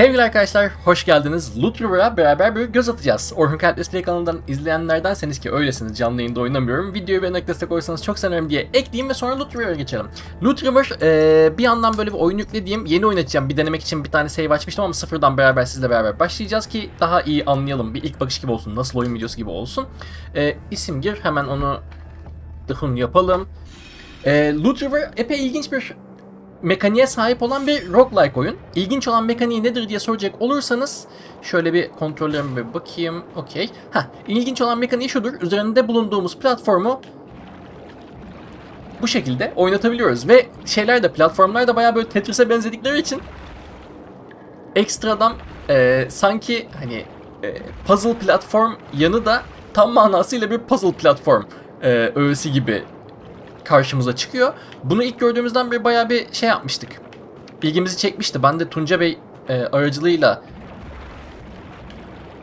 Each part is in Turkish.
Sevgili arkadaşlar, hoş geldiniz. Loot River'a beraber bir göz atacağız. Orhun Kalp Display kanalından izleyenlerdenseniz ki öylesiniz canlı yayında oynamıyorum. Videoyu beğenerek destek olursanız çok sevinirim diye ekleyeyim ve sonra Loot River'a geçelim. Loot River ee, bir yandan böyle bir oyun yüklediğim, yeni oynatacağım. Bir denemek için bir tane save açmıştım ama sıfırdan beraber sizle beraber başlayacağız ki daha iyi anlayalım. Bir ilk bakış gibi olsun, nasıl oyun videosu gibi olsun. E, isim gir, hemen onu dıhın yapalım. E, Loot River epey ilginç bir mekaniğe sahip olan bir roguelike oyun. İlginç olan mekaniği nedir diye soracak olursanız şöyle bir kontrollerime bir bakayım. Okey. Ha, ilginç olan mekaniği şudur. Üzerinde bulunduğumuz platformu bu şekilde oynatabiliyoruz ve şeyler de platformlar da bayağı böyle Tetris'e benzedikleri için ekstradan e, sanki hani e, puzzle platform yanı da tam manasıyla bir puzzle platform e, öğesi gibi karşımıza çıkıyor. Bunu ilk gördüğümüzden beri bayağı bir şey yapmıştık. İlgimizi çekmişti. Ben de Tunca Bey e, aracılığıyla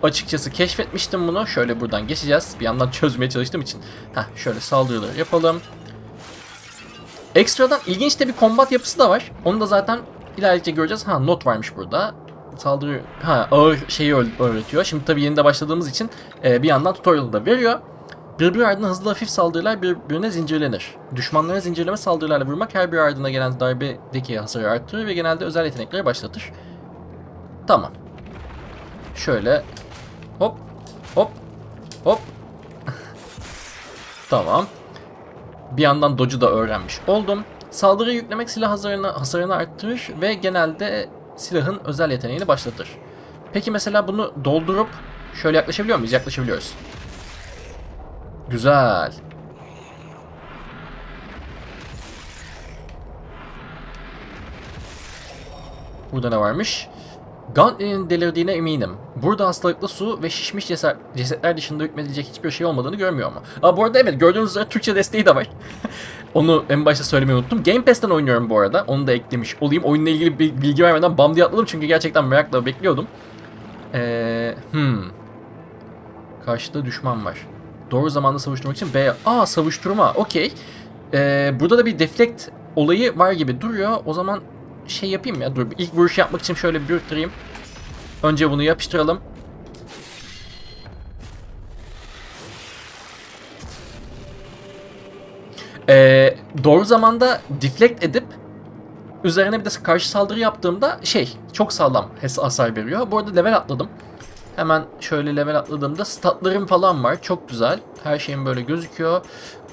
açıkçası keşfetmiştim bunu. Şöyle buradan geçeceğiz. Bir yandan çözmeye çalıştığım için. Heh, şöyle saldırıları yapalım. Ekstradan ilginç de bir kombat yapısı da var. Onu da zaten ilerledikçe göreceğiz. Ha not varmış burada. Saldırı ha ağır şeyi öğretiyor. Şimdi tabii yeni de başladığımız için e, bir yandan tutorial da veriyor. Birbiri ardına hızlı hafif saldırılar birbirine zincirlenir. Düşmanlara zincirleme saldırılarla vurmak her bir ardına gelen darbedeki hasarı arttırır ve genelde özel yetenekleri başlatır. Tamam. Şöyle hop hop hop Tamam. Bir yandan dodge'u da öğrenmiş oldum. Saldırı yüklemek silah hasarını, hasarını arttırır ve genelde silahın özel yeteneğini başlatır. Peki mesela bunu doldurup şöyle yaklaşabiliyor muyuz? Yaklaşabiliyoruz. Güzel. Burada ne varmış? Gauntlet'in delirdiğine eminim. Burada hastalıklı su ve şişmiş ceset, cesetler dışında hükmedilecek hiçbir şey olmadığını görmüyor mu? Aa, bu arada evet gördüğünüz üzere Türkçe desteği de var. Onu en başta söylemeyi unuttum. Game Pass'ten oynuyorum bu arada. Onu da eklemiş olayım. Oyunla ilgili bir bilgi vermeden bam diye atladım çünkü gerçekten merakla bekliyordum. Ee, hmm. Karşıda düşman var. Doğru zamanda savuşturmak için B. Aa savuşturma. Okey. Ee, burada da bir deflect olayı var gibi duruyor. O zaman şey yapayım ya. Dur ilk vuruş yapmak için şöyle bir bürktüreyim. Önce bunu yapıştıralım. Ee, doğru zamanda deflect edip üzerine bir de karşı saldırı yaptığımda şey çok sağlam hasar veriyor. Bu arada level atladım. Hemen şöyle level atladığımda statlarım falan var. Çok güzel. Her şeyim böyle gözüküyor.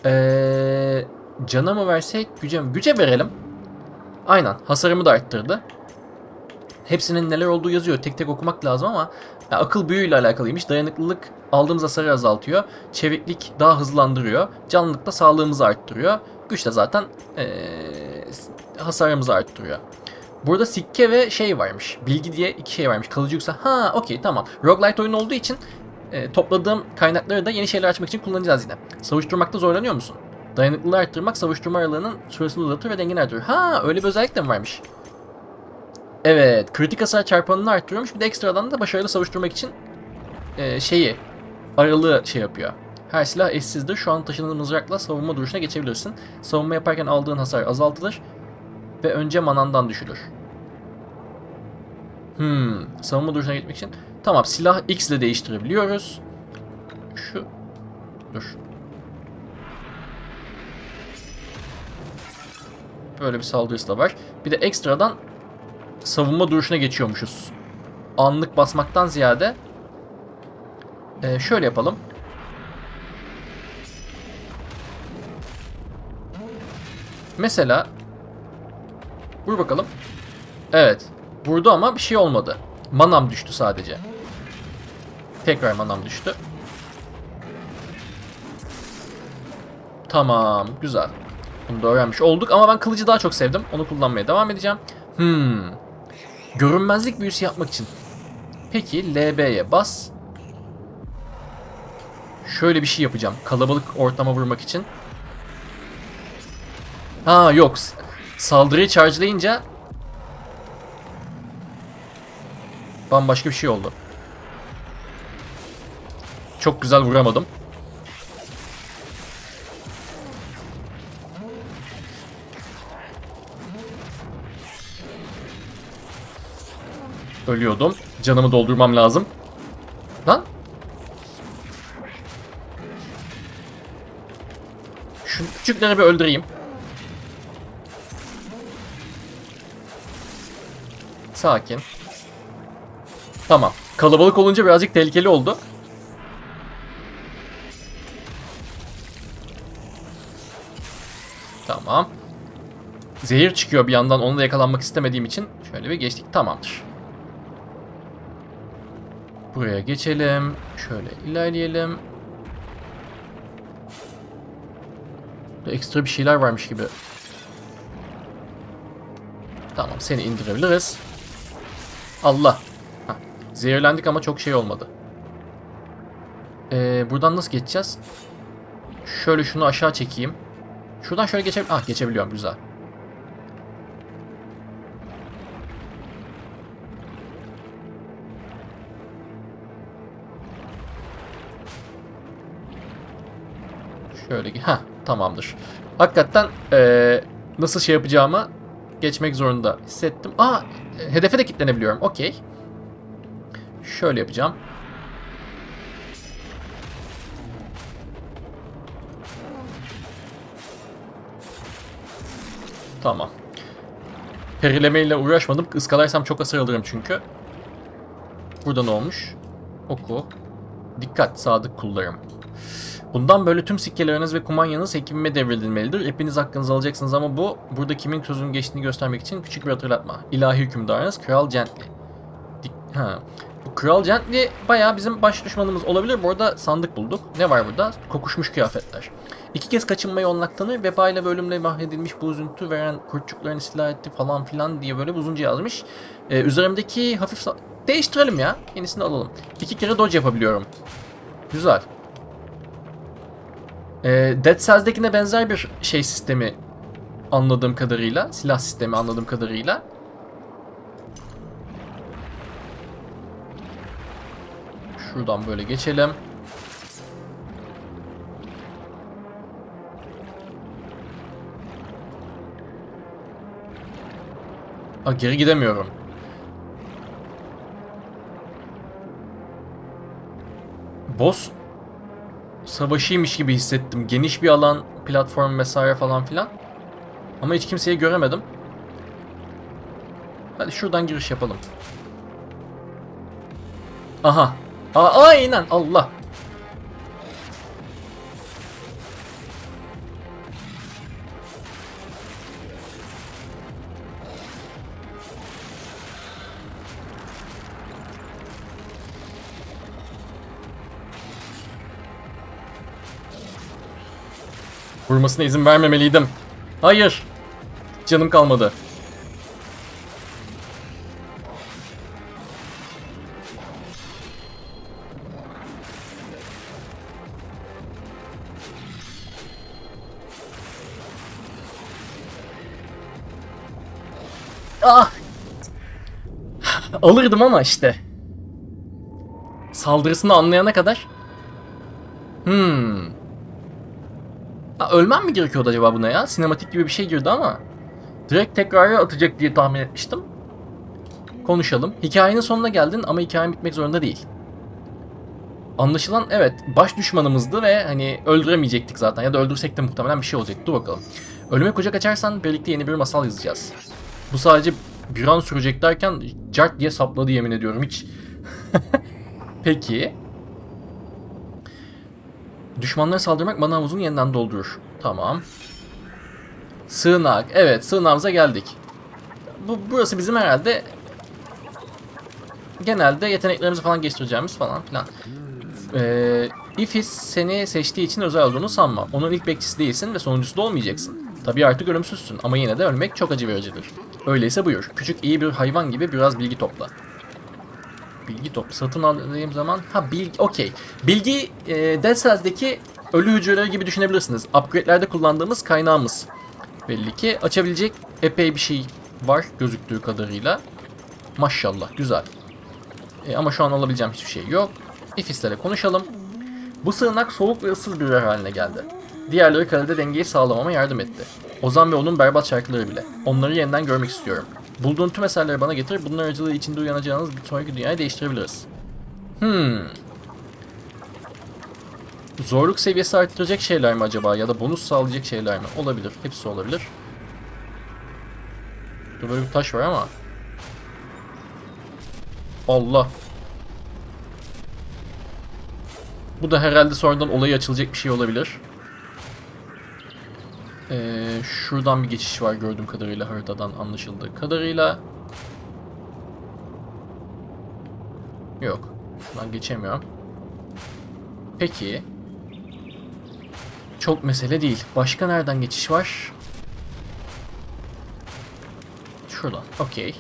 Ee, cana mı versek güce mi? Güce verelim. Aynen. Hasarımı da arttırdı. Hepsinin neler olduğu yazıyor. Tek tek okumak lazım ama ya, akıl büyüyle alakalıymış. Dayanıklılık aldığımız hasarı azaltıyor. Çeviklik daha hızlandırıyor. Canlılık da sağlığımızı arttırıyor. Güç de zaten ee, hasarımızı arttırıyor. Burada sikke ve şey varmış. Bilgi diye iki şey varmış. Kalıcı yüksel. Ha okey tamam. Roguelite oyun olduğu için e, topladığım kaynakları da yeni şeyler açmak için kullanacağız yine. Savuşturmakta zorlanıyor musun? Dayanıklılığı arttırmak savuşturma aralığının süresini uzatır ve dengeni arttırır. Ha öyle bir özellik de mi varmış? Evet. Kritik hasar çarpanını arttırıyormuş. Bir de ekstradan da başarılı savuşturmak için e, şeyi aralığı şey yapıyor. Her silah eşsizdir. Şu an taşıdığın mızrakla savunma duruşuna geçebilirsin. Savunma yaparken aldığın hasar azaltılır ve önce manandan düşülür. Hmm, savunma duruşuna gitmek için. Tamam, silah X ile değiştirebiliyoruz. Şu. Dur. Böyle bir saldırısı da var. Bir de ekstradan savunma duruşuna geçiyormuşuz. Anlık basmaktan ziyade ee, şöyle yapalım. Mesela Vur bakalım. Evet. Vurdu ama bir şey olmadı. Manam düştü sadece. Tekrar manam düştü. Tamam. Güzel. Bunu da öğrenmiş olduk ama ben kılıcı daha çok sevdim. Onu kullanmaya devam edeceğim. Hmm. Görünmezlik büyüsü yapmak için. Peki LB'ye bas. Şöyle bir şey yapacağım. Kalabalık ortama vurmak için. Ha yok. Saldırıyı charge'layınca bambaşka bir şey oldu. Çok güzel vuramadım. Ölüyordum. Canımı doldurmam lazım. Lan. Şu küçükleri bir öldüreyim. Sakin. Tamam. Kalabalık olunca birazcık tehlikeli oldu. Tamam. Zehir çıkıyor bir yandan onu da yakalanmak istemediğim için şöyle bir geçtik. Tamamdır. Buraya geçelim. Şöyle ilerleyelim. Burada ekstra bir şeyler varmış gibi. Tamam seni indirebiliriz. Allah. Heh, zehirlendik ama çok şey olmadı. Ee, buradan nasıl geçeceğiz? Şöyle şunu aşağı çekeyim. Şuradan şöyle geçebiliyorum. Ah geçebiliyorum güzel. Şöyle ha tamamdır. Hakikaten ee, nasıl şey yapacağımı geçmek zorunda hissettim. Aa hedefe de kilitlenebiliyorum. Okey. Şöyle yapacağım. Tamam. Perilemeyle uğraşmadım. Iskalarsam çok hasar alırım çünkü. Burada ne olmuş? Oku. Dikkat sadık kullarım. Bundan böyle tüm sikkeleriniz ve kumanyanız hekimime devredilmelidir. Hepiniz hakkınızı alacaksınız ama bu burada kimin sözünün geçtiğini göstermek için küçük bir hatırlatma. İlahi hükümdarınız Kral Gently. Dik ha. Bu Kral Gently bayağı bizim baş düşmanımız olabilir. Bu arada sandık bulduk. Ne var burada? Kokuşmuş kıyafetler. İki kez kaçınmayı onlaktanır, vebayla ve ölümle mahvedilmiş bu üzüntü veren kurtçukların silah etti falan filan diye böyle uzunca yazmış. Ee, üzerimdeki hafif... Değiştirelim ya. Yenisini alalım. İki kere dodge yapabiliyorum. Güzel. Ee, Dead Cells'dekine benzer bir şey sistemi anladığım kadarıyla. Silah sistemi anladığım kadarıyla. Şuradan böyle geçelim. Aa, geri gidemiyorum. Boss savaşıymış gibi hissettim. Geniş bir alan, platform vesaire falan filan. Ama hiç kimseyi göremedim. Hadi şuradan giriş yapalım. Aha. Aa, aynen Allah. Vurmasına izin vermemeliydim. Hayır. Canım kalmadı. Ah! Alırdım ama işte. Saldırısını anlayana kadar. Hmm. Ölmem mi gerekiyordu acaba buna ya? Sinematik gibi bir şey girdi ama. Direkt tekrara atacak diye tahmin etmiştim. Konuşalım. Hikayenin sonuna geldin ama hikayen bitmek zorunda değil. Anlaşılan evet baş düşmanımızdı ve hani öldüremeyecektik zaten ya da öldürsek de muhtemelen bir şey olacak. Dur bakalım. Ölüme kucak açarsan birlikte yeni bir masal yazacağız. Bu sadece bir an sürecek derken cart diye sapladı yemin ediyorum hiç. Peki. Düşmanlara saldırmak mana havuzunu yeniden doldurur. Tamam. Sığınak. Evet sığınağımıza geldik. Bu, burası bizim herhalde genelde yeteneklerimizi falan geliştireceğimiz falan filan. Ee, Ifis seni seçtiği için özel olduğunu sanma. Onun ilk bekçisi değilsin ve sonuncusu da olmayacaksın. Tabii artık ölümsüzsün ama yine de ölmek çok acı vericidir. Öyleyse buyur. Küçük iyi bir hayvan gibi biraz bilgi topla. Bilgi top. Satın aldığım zaman ha bilgi okey. Bilgi e, Dead ölü hücreleri gibi düşünebilirsiniz. Upgrade'lerde kullandığımız kaynağımız. Belli ki açabilecek epey bir şey var gözüktüğü kadarıyla. Maşallah güzel. E, ama şu an alabileceğim hiçbir şey yok. Ifis'le konuşalım. Bu sığınak soğuk ve ıssız bir yer haline geldi. Diğerleri kalede dengeyi sağlamama yardım etti. Ozan ve onun berbat şarkıları bile. Onları yeniden görmek istiyorum. Bulduğun tüm eserleri bana getir. Bunun aracılığı içinde uyanacağınız bir sonraki dünyayı değiştirebiliriz. Hmm. Zorluk seviyesi arttıracak şeyler mi acaba? Ya da bonus sağlayacak şeyler mi? Olabilir. Hepsi olabilir. Dur böyle bir taş var ama. Allah. Bu da herhalde sonradan olayı açılacak bir şey olabilir. Ee, şuradan bir geçiş var gördüğüm kadarıyla haritadan anlaşıldığı kadarıyla. Yok. Şuradan geçemiyorum. Peki. Çok mesele değil. Başka nereden geçiş var? Şuradan. Okey.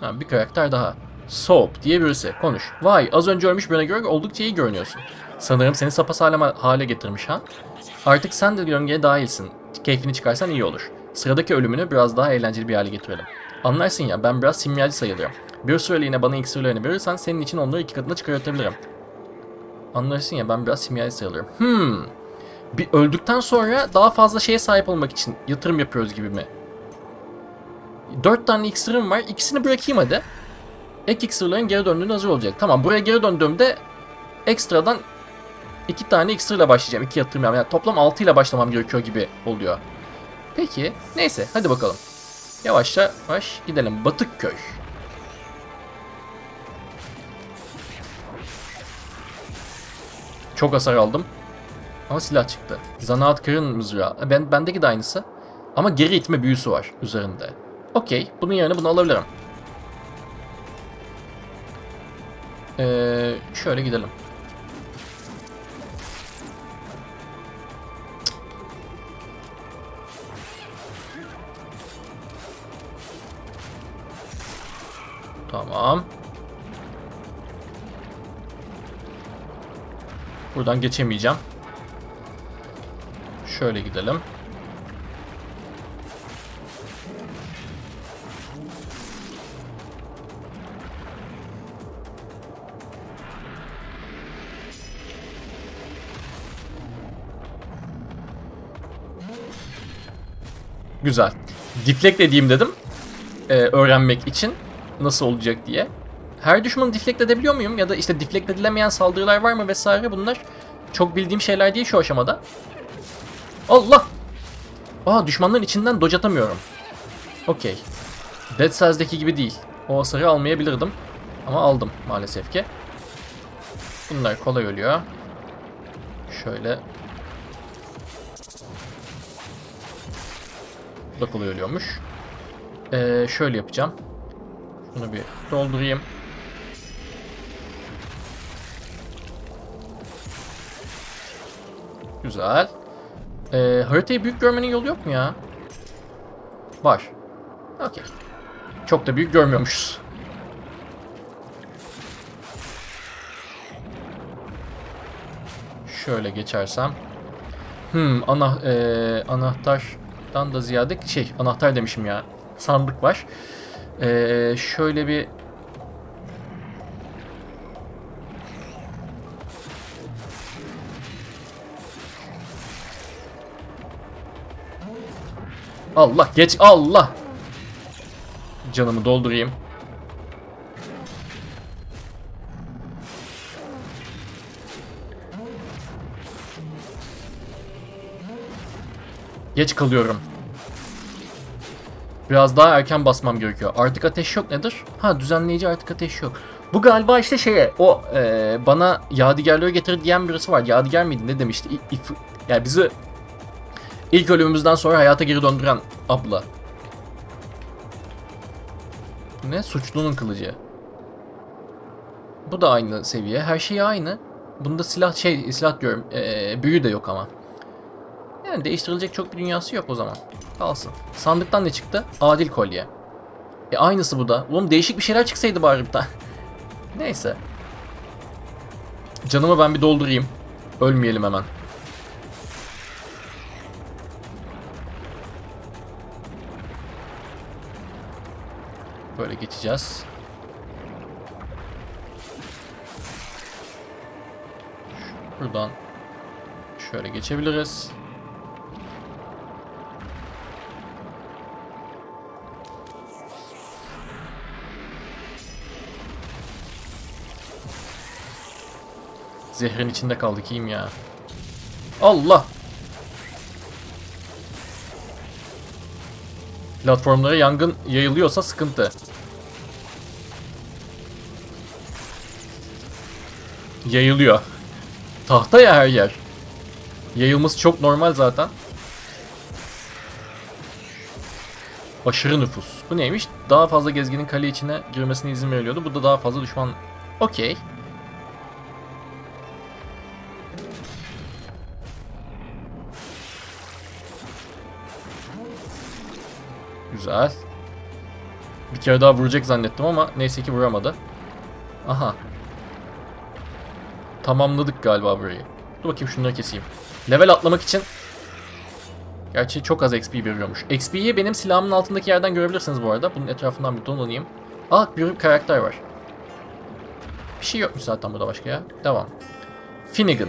Ha, bir karakter daha. Soap diye birisi. Konuş. Vay az önce ölmüş birine göre oldukça iyi görünüyorsun. Sanırım seni sapasağlam hale getirmiş ha. Artık sen de yörüngeye dahilsin. Keyfini çıkarsan iyi olur. Sıradaki ölümünü biraz daha eğlenceli bir hale getirelim. Anlarsın ya ben biraz simyacı sayılıyorum. Bir süreliğine bana iksirlerini verirsen senin için onları iki katına çıkartabilirim. Anlarsın ya ben biraz simyacı sayılıyorum. Hmm. Bir öldükten sonra daha fazla şeye sahip olmak için yatırım yapıyoruz gibi mi? Dört tane iksirim var. İkisini bırakayım hadi. Ek iksirlerin geri döndüğünde hazır olacak. Tamam buraya geri döndüğümde ekstradan iki tane iksirle başlayacağım. iki yatırım yani toplam 6 ile başlamam gerekiyor gibi oluyor. Peki neyse hadi bakalım. Yavaşça yavaş gidelim. Batık köy. Çok hasar aldım. Ama silah çıktı. Zanaatkarın mızrağı. Ben, bendeki de aynısı. Ama geri itme büyüsü var üzerinde. Okey. Bunun yerine bunu alabilirim. Ee, şöyle gidelim. Tamam. Buradan geçemeyeceğim. Şöyle gidelim. Güzel. Deflect edeyim dedim. Ee, öğrenmek için. Nasıl olacak diye. Her düşmanı deflect edebiliyor muyum? Ya da işte deflect edilemeyen saldırılar var mı vesaire bunlar. Çok bildiğim şeyler değil şu aşamada. Allah! Aa düşmanların içinden dodge atamıyorum. Okey. Dead Cells'deki gibi değil. O hasarı almayabilirdim. Ama aldım maalesef ki. Bunlar kolay ölüyor. Şöyle. Bu da kolay ölüyormuş. Ee, şöyle yapacağım. Bunu bir doldurayım. Güzel. Ee, haritayı büyük görmenin yolu yok mu ya? Var. Okey. Çok da büyük görmüyormuşuz. Şöyle geçersem. Hmm, ana, e, anahtardan da ziyade şey, anahtar demişim ya. Sandık var. Ee, şöyle bir Allah geç Allah. Canımı doldurayım. Geç kalıyorum. Biraz daha erken basmam gerekiyor. Artık ateş yok nedir? Ha düzenleyici artık ateş yok. Bu galiba işte şeye o e, bana yadigarları getir diyen birisi var. Yadigar mıydı ne demişti? İ, if, yani bizi ilk ölümümüzden sonra hayata geri döndüren abla. Ne? Suçlunun kılıcı. Bu da aynı seviye. Her şey aynı. Bunda silah şey silah diyorum. E, büyü de yok ama. Yani değiştirilecek çok bir dünyası yok o zaman. Kalsın. Sandıktan ne çıktı? Adil kolye. E aynısı bu da. Oğlum değişik bir şeyler çıksaydı bari bir tane. Neyse. Canımı ben bir doldurayım. Ölmeyelim hemen. Böyle geçeceğiz. Buradan şöyle geçebiliriz. Zehrin içinde kaldık iyiyim ya. Allah! Platformlara yangın yayılıyorsa sıkıntı. Yayılıyor. Tahta ya her yer. Yayılması çok normal zaten. Aşırı nüfus. Bu neymiş? Daha fazla gezginin kale içine girmesine izin veriliyordu. Bu da daha fazla düşman... Okey. Güzel. Bir kere daha vuracak zannettim ama neyse ki vuramadı. Aha. Tamamladık galiba burayı. Dur bakayım şunları keseyim. Level atlamak için Gerçi çok az XP veriyormuş. XP'yi benim silahımın altındaki yerden görebilirsiniz bu arada. Bunun etrafından bir dolanayım. Aa bir karakter var. Bir şey yokmuş zaten burada başka ya. Devam. Finnegan.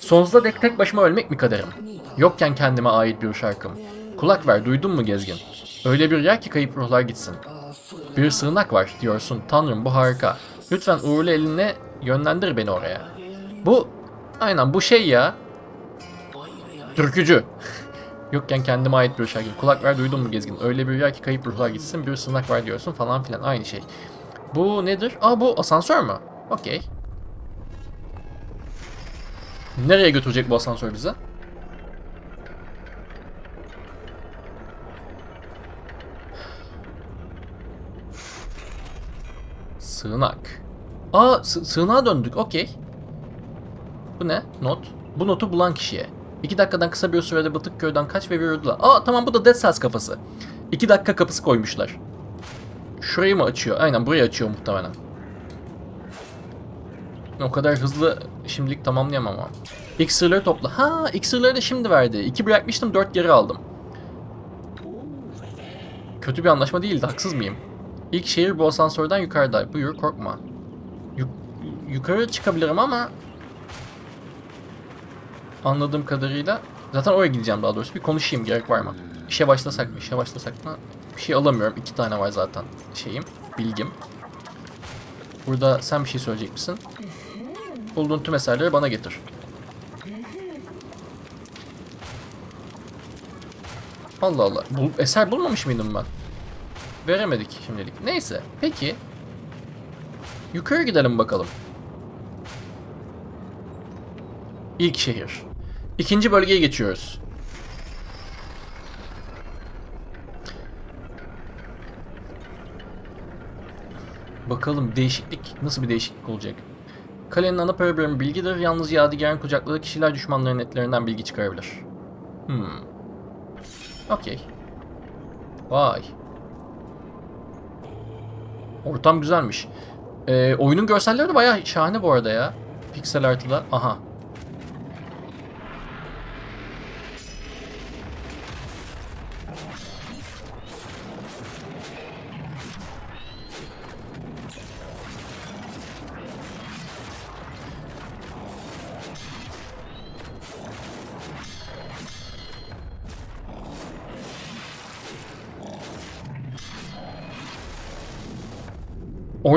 Sonsuza dek tek başıma ölmek mi kaderim? Yokken kendime ait bir şarkım. Kulak ver duydun mu gezgin? Öyle bir yer ki kayıp ruhlar gitsin. Bir sığınak var diyorsun. Tanrım bu harika. Lütfen uğurlu eline yönlendir beni oraya. Bu aynen bu şey ya. Türkücü. Yokken kendime ait bir şarkı. Kulak ver duydun mu gezgin? Öyle bir yer ki kayıp ruhlar gitsin. Bir sığınak var diyorsun falan filan. Aynı şey. Bu nedir? Aa bu asansör mü? Okey. Nereye götürecek bu asansör bize? Sığınak. Aa sı sığınağa döndük. Okey. Bu ne? Not. Bu notu bulan kişiye. 2 dakikadan kısa bir sürede batık köyden kaç ve bir ödüler. Aa tamam bu da Dead Cells kafası. 2 dakika kapısı koymuşlar. Şurayı mı açıyor? Aynen burayı açıyor muhtemelen. O kadar hızlı şimdilik tamamlayamam ama. İksirleri topla. Ha iksirleri de şimdi verdi. 2 bırakmıştım 4 geri aldım. Kötü bir anlaşma değildi haksız mıyım? İlk şehir bu asansörden yukarıda. Buyur korkma. Yuk yukarı çıkabilirim ama anladığım kadarıyla zaten oraya gideceğim daha doğrusu. Bir konuşayım gerek var mı? İşe başlasak mı? İşe başlasak mı? Bir şey alamıyorum. İki tane var zaten şeyim, bilgim. Burada sen bir şey söyleyecek misin? Bulduğun tüm eserleri bana getir. Allah Allah. Bu eser bulmamış mıydım ben? Veremedik şimdilik. Neyse. Peki. Yukarı gidelim bakalım. İlk şehir. İkinci bölgeye geçiyoruz. Bakalım değişiklik nasıl bir değişiklik olacak. Kalenin ana para birimi bilgidir. Yalnız Yadigar'ın kucakladığı kişiler düşmanların etlerinden bilgi çıkarabilir. Hmm. Okey. Vay. Ortam güzelmiş. Ee, oyunun görselleri de bayağı şahane bu arada ya. Pixel artılar. Aha.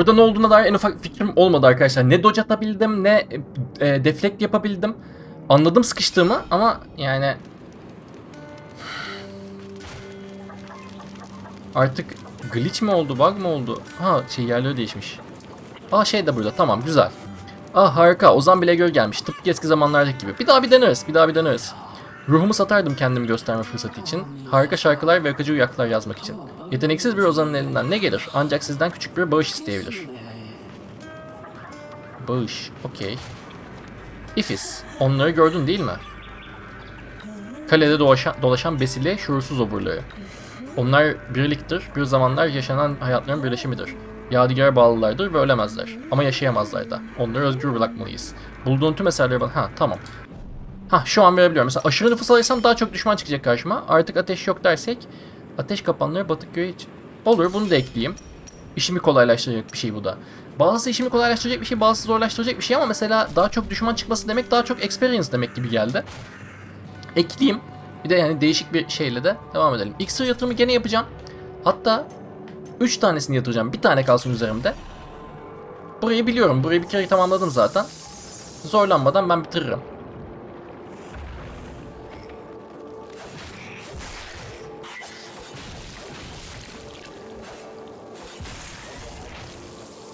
Orada ne olduğuna dair en ufak fikrim olmadı arkadaşlar. Ne dodge atabildim ne e, deflect yapabildim. Anladım sıkıştığımı ama yani... Artık glitch mi oldu, bug mı oldu? Ha şey yerleri değişmiş. Aa şey de burada tamam güzel. Ah harika Ozan bile gör gelmiş tıpkı eski zamanlardaki gibi. Bir daha bir deneriz bir daha bir deneriz. Ruhumu satardım kendimi gösterme fırsatı için. Harika şarkılar ve akıcı uyaklar yazmak için. Yeteneksiz bir ozanın elinden ne gelir? Ancak sizden küçük bir bağış isteyebilir. Bağış, okey. Ifis, onları gördün değil mi? Kalede dolaşan, dolaşan besile şuursuz oburları. Onlar birliktir, bir zamanlar yaşanan hayatların birleşimidir. Yadigar bağlılardır ve ölemezler. Ama yaşayamazlar da. Onları özgür bırakmalıyız. Bulduğun tüm eserleri bana... Ha tamam. Ha şu an verebiliyorum. Mesela aşırı nüfus alırsam daha çok düşman çıkacak karşıma. Artık ateş yok dersek ateş kapanları batık köye hiç... Olur bunu da ekleyeyim. İşimi kolaylaştıracak bir şey bu da. Bazısı işimi kolaylaştıracak bir şey, bazısı zorlaştıracak bir şey ama mesela daha çok düşman çıkması demek daha çok experience demek gibi geldi. Ekleyeyim. Bir de yani değişik bir şeyle de devam edelim. İksir yatırımı gene yapacağım. Hatta 3 tanesini yatıracağım. Bir tane kalsın üzerimde. Burayı biliyorum. Burayı bir kere tamamladım zaten. Zorlanmadan ben bitiririm.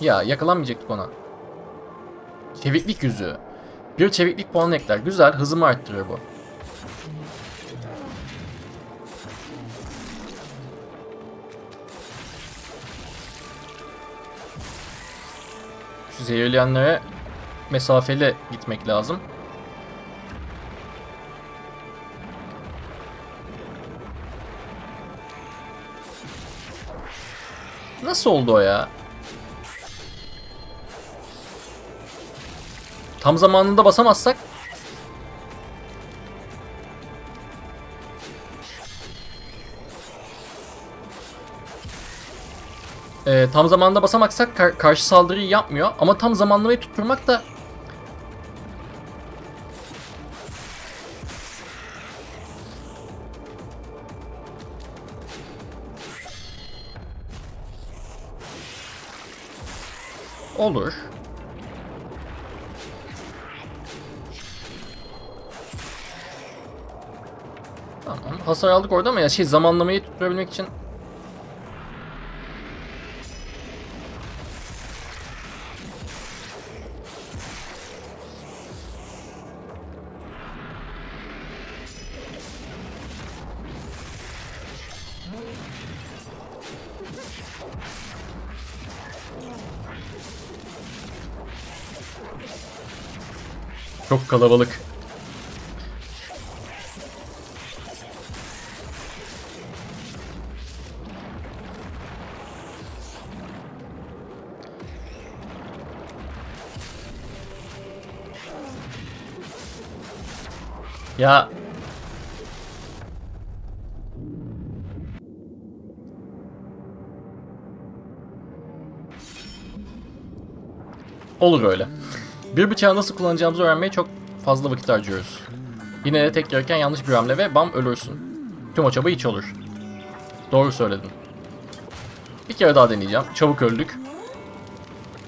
Ya yakalanmayacaktık ona. Çeviklik yüzüğü. Bir çeviklik puanı ekler. Güzel. Hızımı arttırıyor bu. Şu zehirleyenlere mesafeli gitmek lazım. Nasıl oldu o ya? Tam zamanında basamazsak Ee, tam zamanında basamaksak kar- karşı saldırıyı yapmıyor ama tam zamanlamayı tutturmak da olur. Hasar aldık orada ama ya şey zamanlamayı tutturabilmek için çok kalabalık. Ya Olur öyle. Bir bıçağı nasıl kullanacağımızı öğrenmeye çok fazla vakit harcıyoruz. Yine de tek yerken yanlış bir hamle ve bam ölürsün. Tüm o çaba hiç olur. Doğru söyledin. Bir kere daha deneyeceğim. Çabuk öldük.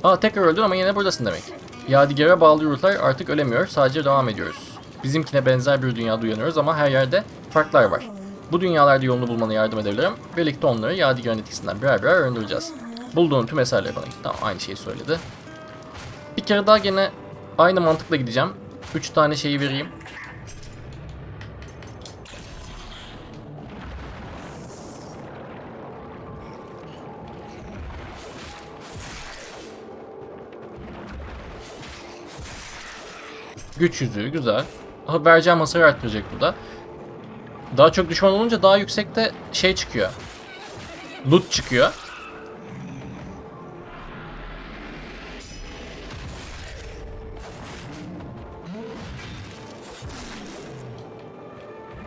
Aa tekrar öldün ama yine buradasın demek. Yadigar'a bağlı yurtlar artık ölemiyor. Sadece devam ediyoruz. Bizimkine benzer bir dünyada uyanıyoruz ama her yerde farklar var. Bu dünyalarda yolunu bulmana yardım edebilirim. Birlikte onları Yadigar'ın etkisinden birer birer öldüreceğiz. Bulduğun tüm eserleri bana git. Tamam aynı şeyi söyledi. Bir kere daha gene aynı mantıkla gideceğim. 3 tane şeyi vereyim. Güç yüzüğü güzel. Vereceğim hasarı arttıracak bu da. Daha çok düşman olunca daha yüksekte şey çıkıyor. Loot çıkıyor.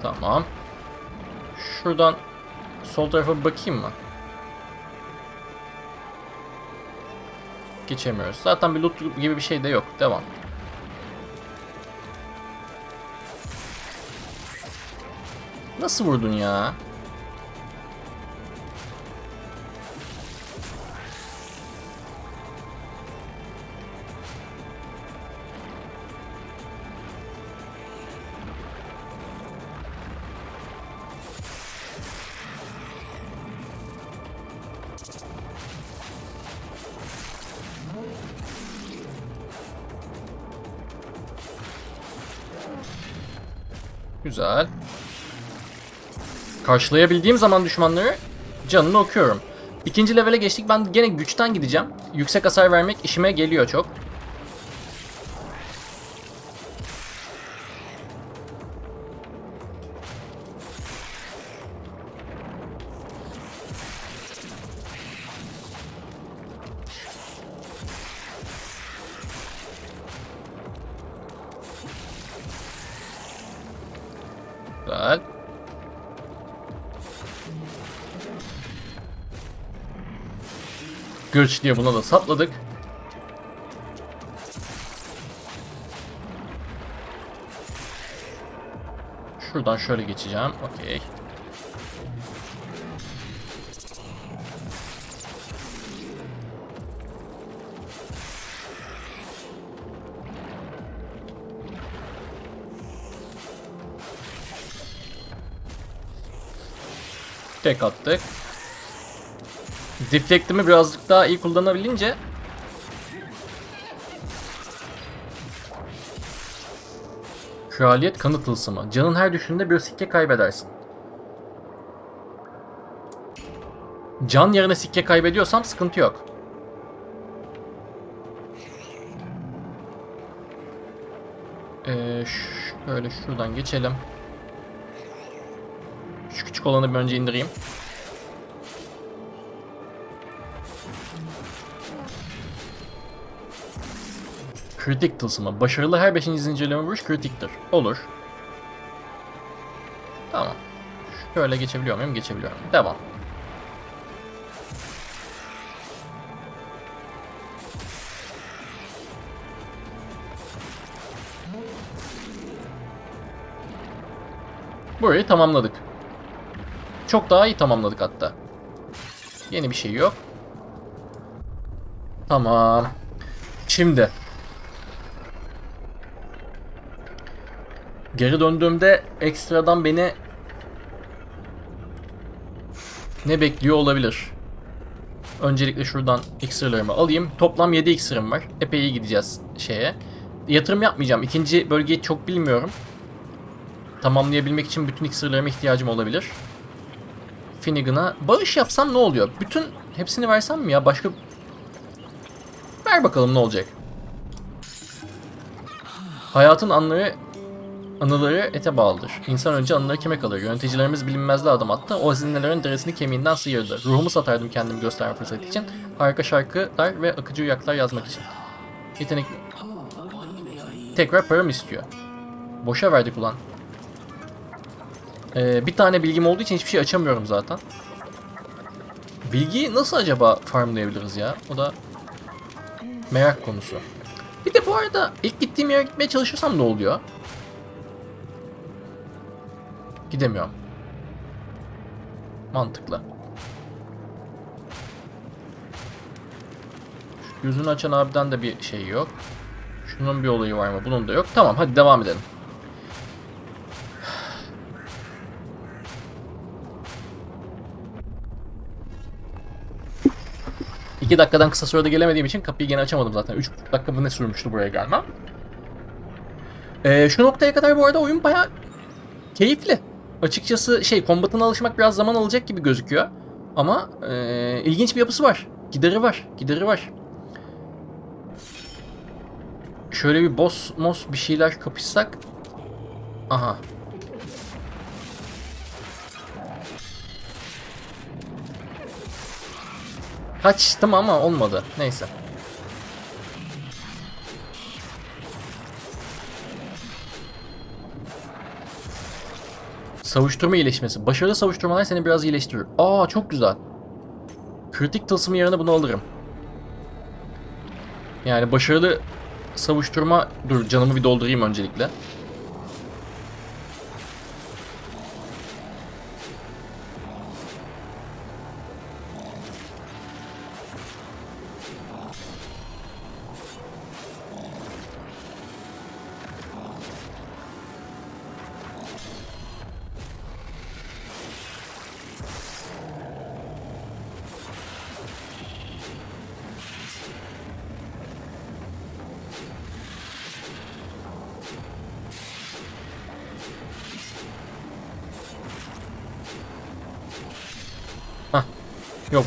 Tamam. Şuradan sol tarafa bakayım mı? Geçemiyoruz. Zaten bir loot gibi bir şey de yok. Devam. Nasıl vurdun ya? Güzel. Karşılayabildiğim zaman düşmanları canını okuyorum. İkinci levele geçtik. Ben gene güçten gideceğim. Yüksek hasar vermek işime geliyor çok. Göç diye buna da sapladık. Şuradan şöyle geçeceğim. Okey. Tek attık. Deflect'imi birazcık daha iyi kullanabilince Kraliyet kanı tılsımı. Canın her düşünde bir sikke kaybedersin. Can yerine sikke kaybediyorsam sıkıntı yok. Ee, şöyle şuradan geçelim. Şu küçük olanı bir önce indireyim. Kritik tılsımı. Başarılı her 5. zincirleme vuruş kritiktir. Olur. Tamam. Şöyle geçebiliyor muyum? Geçebiliyorum. Devam. Burayı tamamladık. Çok daha iyi tamamladık hatta. Yeni bir şey yok. Tamam. Şimdi. Geri döndüğümde ekstradan beni ne bekliyor olabilir? Öncelikle şuradan iksirlerimi alayım. Toplam 7 iksirim var. Epey iyi gideceğiz şeye. Yatırım yapmayacağım. İkinci bölgeyi çok bilmiyorum. Tamamlayabilmek için bütün iksirlerime ihtiyacım olabilir. Finnegan'a bağış yapsam ne oluyor? Bütün hepsini versem mi ya? Başka... Ver bakalım ne olacak. Hayatın anları Anıları ete bağlıdır. İnsan önce anıları kime kalır? Yöneticilerimiz bilinmezli adım attı. O hazinelerin deresini kemiğinden sıyırdı. Ruhumu satardım kendimi gösterme fırsatı için. Harika şarkılar ve akıcı uyaklar yazmak için. Yetenek... Tekrar param istiyor. Boşa verdik ulan. Ee, bir tane bilgim olduğu için hiçbir şey açamıyorum zaten. Bilgiyi nasıl acaba farmlayabiliriz ya? O da merak konusu. Bir de bu arada ilk gittiğim yere gitmeye çalışırsam ne oluyor? Gidemiyorum. Mantıklı. Şu gözünü açan abiden de bir şey yok. Şunun bir olayı var mı? Bunun da yok. Tamam hadi devam edelim. İki dakikadan kısa sürede gelemediğim için kapıyı gene açamadım zaten. Üç dakika mı ne sürmüştü buraya gelmem. Ee, şu noktaya kadar bu arada oyun baya keyifli. Açıkçası şey kombatına alışmak biraz zaman alacak gibi gözüküyor. Ama e, ilginç bir yapısı var. Gideri var. Gideri var. Şöyle bir boss mos bir şeyler kapışsak. Aha. Kaçtım ama olmadı. Neyse. Savuşturma iyileşmesi. Başarılı savuşturmalar seni biraz iyileştiriyor. Aa çok güzel. Kritik tılsımı yerine bunu alırım. Yani başarılı savuşturma... Dur canımı bir doldurayım öncelikle.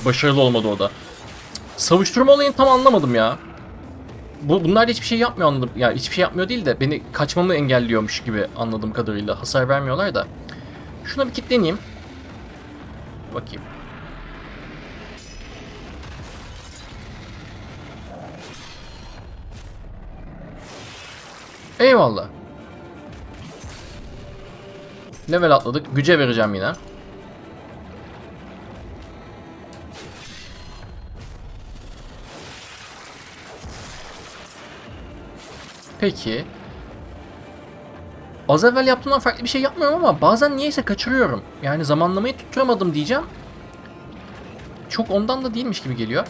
Başarılı olmadı o da. Savuşturma olayını tam anlamadım ya. Bu, bunlar da hiçbir şey yapmıyor anladım. Ya hiçbir şey yapmıyor değil de beni kaçmamı engelliyormuş gibi anladığım kadarıyla. Hasar vermiyorlar da. Şuna bir kilitleneyim. Bakayım. Eyvallah. Level atladık. Güce vereceğim yine. Peki. Az evvel yaptığımdan farklı bir şey yapmıyorum ama bazen niyeyse kaçırıyorum. Yani zamanlamayı tutturamadım diyeceğim. Çok ondan da değilmiş gibi geliyor.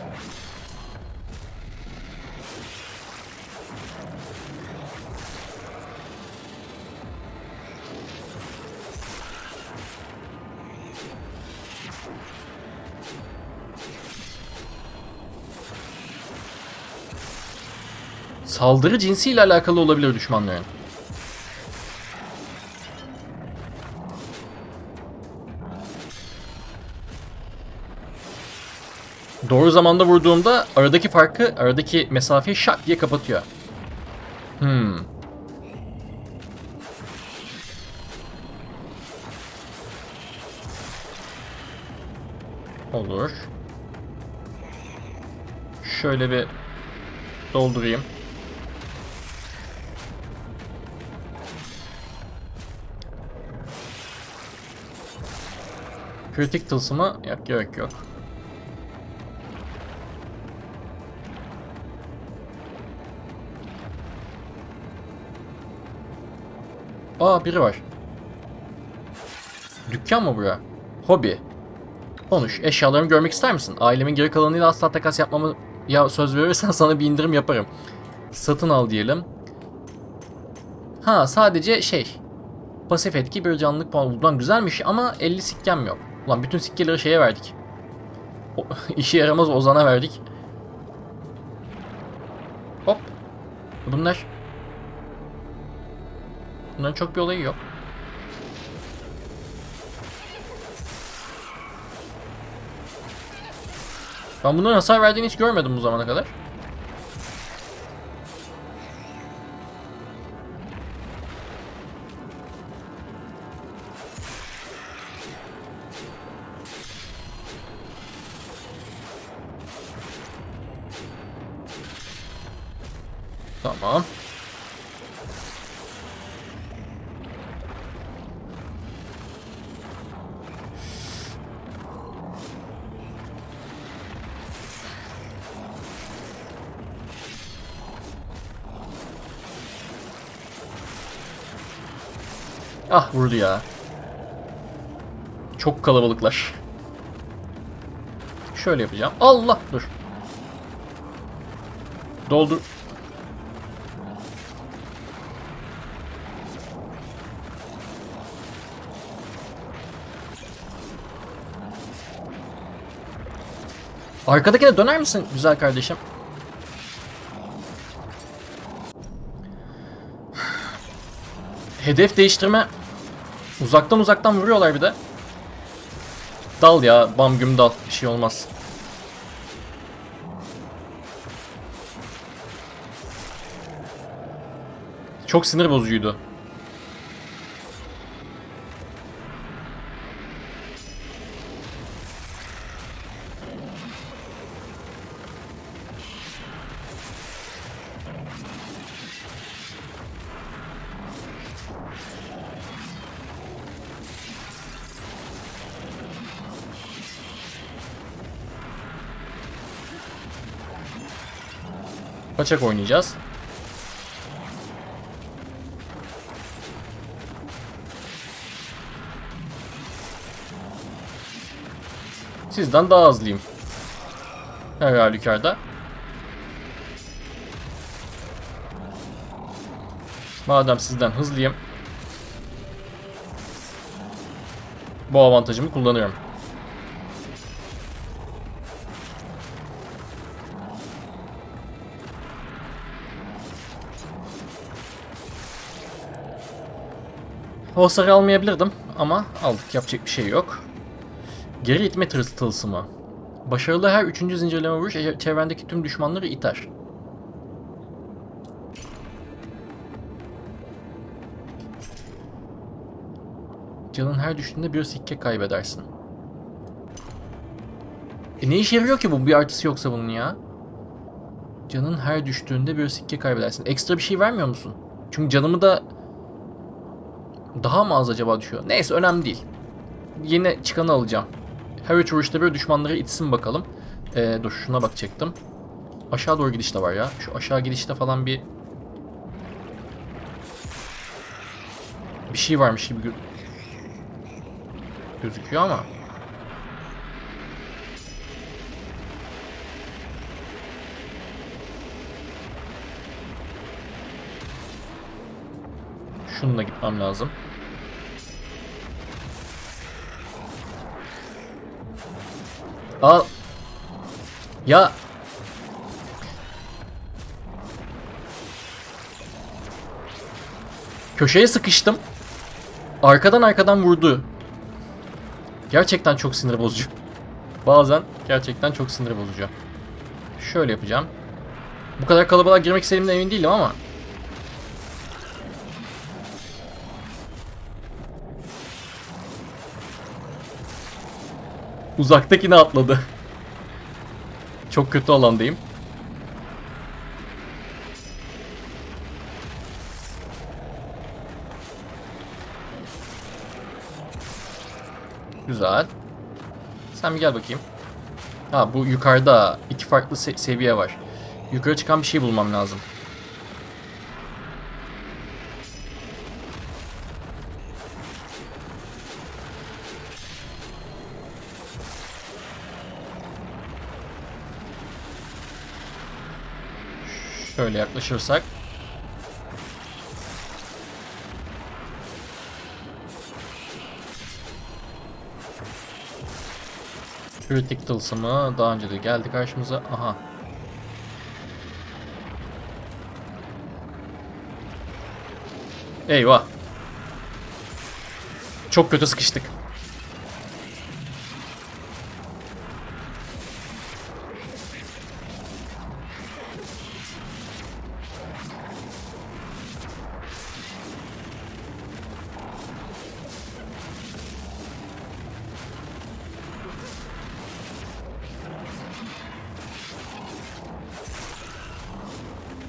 Saldırı cinsiyle alakalı olabilir düşmanların. Doğru zamanda vurduğumda aradaki farkı, aradaki mesafeyi şak diye kapatıyor. Hmm. Olur. Şöyle bir doldurayım. Kritik tılsımı yok gerek yok. Aa biri var. Dükkan mı bura? Hobi. Konuş. Eşyalarımı görmek ister misin? Ailemin geri kalanıyla asla takas yapmamı ya söz verirsen sana bir indirim yaparım. Satın al diyelim. Ha sadece şey. Pasif etki bir canlılık puanı. Ulan güzelmiş ama 50 sikkem yok. Ulan bütün sikkeleri şeye verdik. O, işe yaramaz Ozan'a verdik. Hop. Bunlar. Bunların çok bir olayı yok. Ben bunların hasar verdiğini hiç görmedim bu zamana kadar. Tamam. Ah vurdu ya. Çok kalabalıklar. Şöyle yapacağım. Allah dur. Doldur. Arkadakine döner misin güzel kardeşim? Hedef değiştirme. Uzaktan uzaktan vuruyorlar bir de. Dal ya. Bam güm dal. Bir şey olmaz. Çok sinir bozucuydu. Kaçak oynayacağız. Sizden daha hızlıyım. Her halükarda. Madem sizden hızlıyım. Bu avantajımı kullanıyorum. O almayabilirdim ama aldık yapacak bir şey yok. Geri itme tılsımı. Başarılı her üçüncü zincirleme vuruş çevrendeki tüm düşmanları iter. Canın her düştüğünde bir sikke kaybedersin. E ne işe yarıyor ki bu bir artısı yoksa bunun ya? Canın her düştüğünde bir sikke kaybedersin. Ekstra bir şey vermiyor musun? Çünkü canımı da daha mı az acaba düşüyor? Neyse önemli değil. Yeni çıkanı alacağım. Her üç vuruşta bir düşmanları itsin bakalım. Ee, dur şuna bakacaktım. Aşağı doğru gidiş var ya. Şu aşağı gidişte falan bir... Bir şey varmış gibi gö gözüküyor ama. Şununla gitmem lazım. Al. Ya. Köşeye sıkıştım. Arkadan arkadan vurdu. Gerçekten çok sinir bozucu. Bazen gerçekten çok sinir bozucu. Şöyle yapacağım. Bu kadar kalabalığa girmek istediğimden emin değilim ama. Uzaktakine atladı. Çok kötü alandayım. Güzel. Sen bir gel bakayım. Ha bu yukarıda iki farklı se- seviye var. Yukarı çıkan bir şey bulmam lazım. Şöyle yaklaşırsak. Critic tılsımı daha önce de geldi karşımıza. Aha. Eyvah. Çok kötü sıkıştık.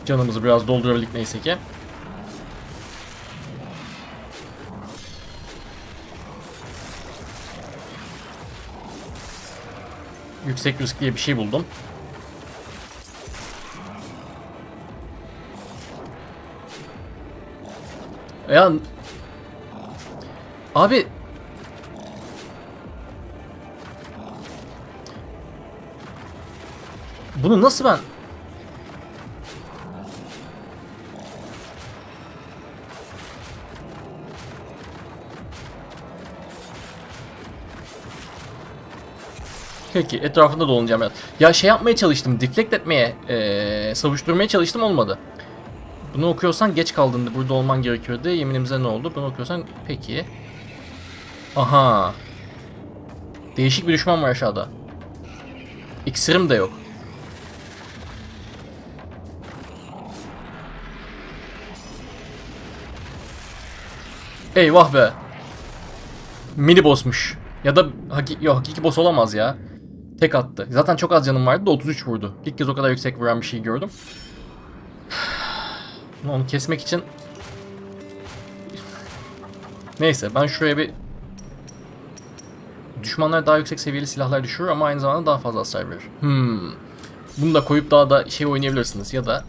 Canımızı biraz doldurabildik neyse ki. Yüksek risk diye bir şey buldum. Ya abi bunu nasıl ben Peki etrafında dolanacağım biraz. Ya şey yapmaya çalıştım. Deflect etmeye, ee, savuşturmaya çalıştım olmadı. Bunu okuyorsan geç kaldın. Burada olman gerekiyordu. Yeminimize ne oldu? Bunu okuyorsan peki. Aha. Değişik bir düşman var aşağıda. İksirim de yok. Eyvah be. Mini boss'muş. Ya da haki yok hakiki boss olamaz ya. Tek attı. Zaten çok az canım vardı da 33 vurdu. İlk kez o kadar yüksek vuran bir şey gördüm. Onu kesmek için... Neyse ben şuraya bir... Düşmanlar daha yüksek seviyeli silahlar düşürür ama aynı zamanda daha fazla hasar verir. Hmm. Bunu da koyup daha da şey oynayabilirsiniz ya da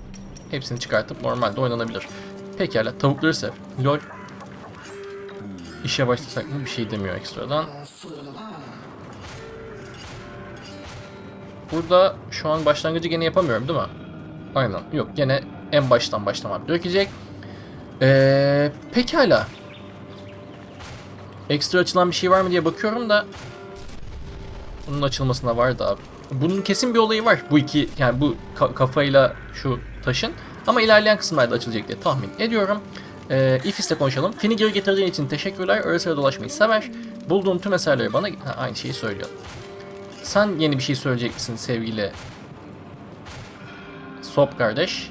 hepsini çıkartıp normalde oynanabilir. Pekala tavukları sev. Lol. İşe başlasak mı bir şey demiyor ekstradan. Burada şu an başlangıcı gene yapamıyorum değil mi? Aynen. Yok gene en baştan başlamam gerekecek. Ee, pekala. Ekstra açılan bir şey var mı diye bakıyorum da bunun açılmasına vardı abi. Bunun kesin bir olayı var. Bu iki yani bu ka- kafayla şu taşın. Ama ilerleyen kısımlarda açılacak diye tahmin ediyorum. Ee, Ifis'le konuşalım. Fin'i geri getirdiğin için teşekkürler. Ara dolaşmayı sever. Bulduğun tüm eserleri bana ha, aynı şeyi söylüyor. Sen yeni bir şey söyleyeceksin sevgili Sop kardeş.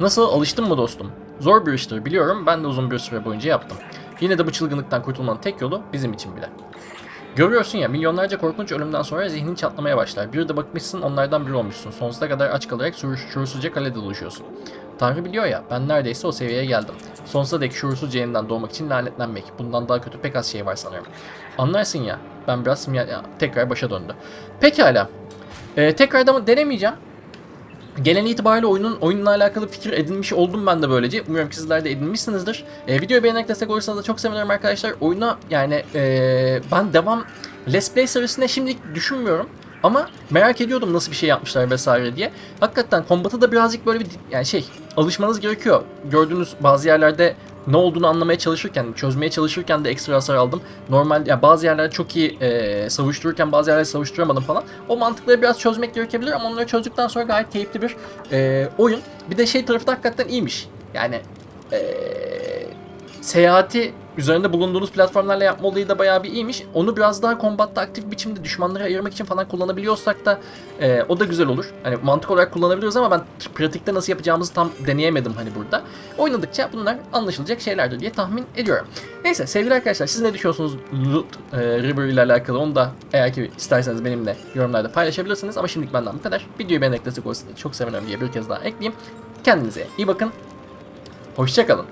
Nasıl alıştın mı dostum? Zor bir iştir biliyorum. Ben de uzun bir süre boyunca yaptım. Yine de bu çılgınlıktan kurtulmanın tek yolu bizim için bile. Görüyorsun ya milyonlarca korkunç ölümden sonra zihnin çatlamaya başlar. Bir de bakmışsın onlardan biri olmuşsun. Sonsuza kadar aç kalarak şuursuzca kalede dolaşıyorsun. Tanrı biliyor ya ben neredeyse o seviyeye geldim. Sonsuza dek şuursuz cehennemden doğmak için lanetlenmek. Bundan daha kötü pek az şey var sanırım. Anlarsın ya ben biraz simya... ya, tekrar başa döndü. Pekala. Ee, tekrardan denemeyeceğim. Gelen itibariyle oyunun oyunla alakalı fikir edinmiş oldum ben de böylece. Umuyorum ki sizler de edinmişsinizdir. Ee, videoyu beğenerek destek olursanız da çok sevinirim arkadaşlar. Oyuna yani ee, ben devam Let's Play serisine şimdilik düşünmüyorum. Ama merak ediyordum nasıl bir şey yapmışlar vesaire diye. Hakikaten kombatı da birazcık böyle bir yani şey alışmanız gerekiyor. Gördüğünüz bazı yerlerde ne olduğunu anlamaya çalışırken, çözmeye çalışırken de ekstra hasar aldım. Normal ya yani bazı yerlerde çok iyi e, savuştururken bazı yerlerde savuşturamadım falan. O mantıkları biraz çözmek gerekebilir ama onları çözdükten sonra gayet keyifli bir e, oyun. Bir de şey tarafı da hakikaten iyiymiş. Yani e, seyahati üzerinde bulunduğunuz platformlarla yapma olayı da bayağı bir iyiymiş. Onu biraz daha kombatta aktif biçimde düşmanları ayırmak için falan kullanabiliyorsak da e, o da güzel olur. Hani mantık olarak kullanabiliyoruz ama ben pratikte nasıl yapacağımızı tam deneyemedim hani burada. Oynadıkça bunlar anlaşılacak şeylerdir diye tahmin ediyorum. Neyse sevgili arkadaşlar siz ne düşünüyorsunuz Loot e, River ile alakalı onu da eğer ki isterseniz benimle yorumlarda paylaşabilirsiniz. Ama şimdilik benden bu kadar. Videoyu beğenerek destek olursanız çok sevinirim diye bir kez daha ekleyeyim. Kendinize iyi bakın. Hoşçakalın.